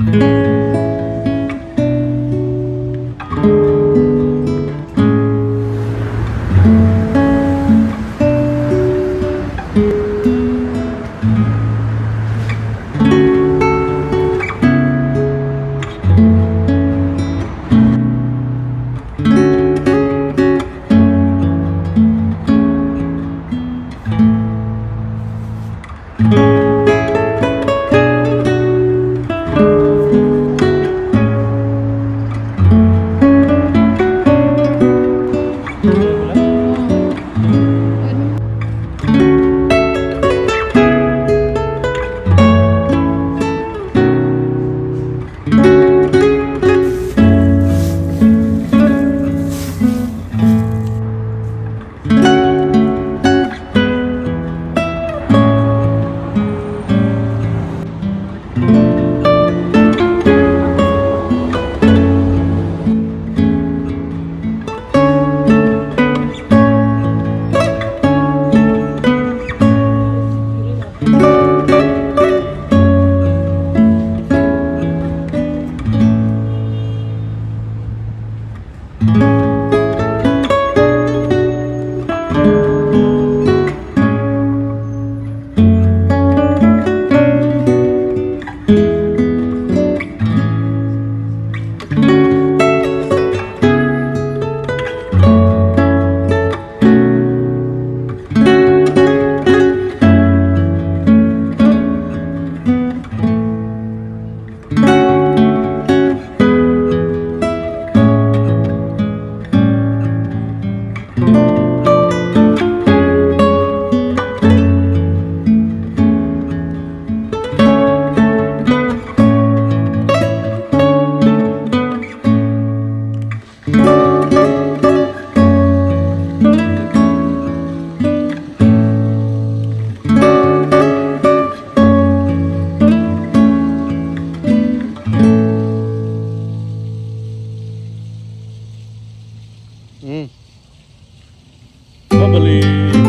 Mm-hmm. sofrer.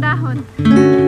dahon.